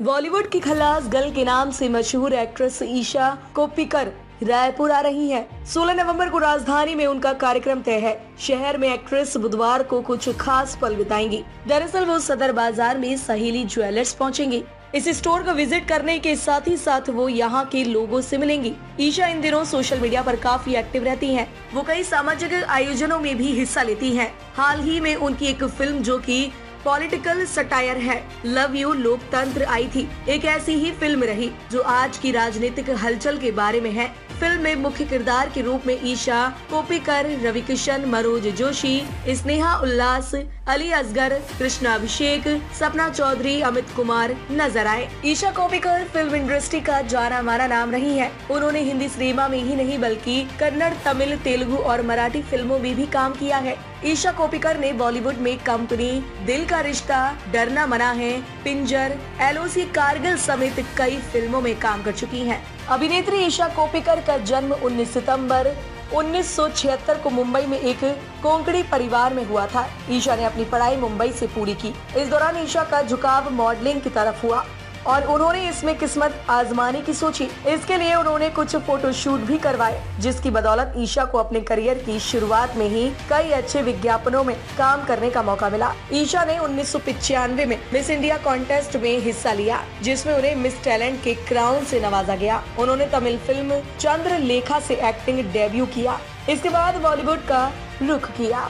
बॉलीवुड की खलास गल के नाम से मशहूर एक्ट्रेस ईशा कोप्पिकर रायपुर आ रही हैं। 16 नवंबर को राजधानी में उनका कार्यक्रम तय है शहर में एक्ट्रेस बुधवार को कुछ खास पल बिताएँगी दरअसल वो सदर बाज़ार में सहेली ज्वेलर्स पहुंचेंगी इस स्टोर को विज़िट करने के साथ ही साथ वो यहाँ के लोगों से मिलेंगी ईशा इन दिनों सोशल मीडिया पर काफ़ी एक्टिव रहती हैं। वो कई सामाजिक आयोजनों में भी हिस्सा लेती हैं। हाल ही में उनकी एक फ़िल्म जो कि पॉलिटिकल सटायर है। लव यू लोकतंत्र आई थी। एक ऐसी ही फ़िल्म रही, जो आज की राजनीतिक हलचल के बारे में है। फ़िल्म में मुख्य किरदार के रूप में ईशा कोपिकर रवि किशन मनोज जोशी, स्नेहा उल्लास, अली असगर कृष्णा अभिषेक सपना चौधरी, अमित कुमार नज़र आए। ईशा कोपिकर फ़िल्म इंडस्ट्री का जाना माना नाम रही है। उन्होंने हिंदी सिनेमा में ही नहीं, बल्कि कन्नड़, तमिल, तेलुगु और मराठी फ़िल्मों में भी काम किया है। ईशा कोपिकर ने बॉलीवुड में कंपनी दिल का रिश्ता, डरना मना है, पिंजर एलओसी कारगिल समेत कई फ़िल्मों में काम कर चुकी हैं। अभिनेत्री ईशा कोपिकर का जन्म 19 सितंबर 1976 को मुंबई में एक कोंकणी परिवार में हुआ था। ईशा ने अपनी पढ़ाई मुंबई से पूरी की। इस दौरान ईशा का झुकाव मॉडलिंग की तरफ़ हुआ। और उन्होंने इसमें किस्मत आजमाने की सोची। इसके लिए उन्होंने कुछ फोटोशूट भी करवाए, जिसकी बदौलत ईशा को अपने करियर की शुरुआत में ही कई अच्छे विज्ञापनों में काम करने का मौका मिला। ईशा ने उन्नीस में मिस इंडिया कॉन्टेस्ट में हिस्सा लिया, जिसमें उन्हें मिस टैलेंट के क्राउन ऐसी नवाजा गया। उन्होंने तमिल फ़िल्म चंद्र लेखा ऐसी एक्टिंग डेब्यू किया। इसके बाद बॉलीवुड का रुख किया।